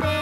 up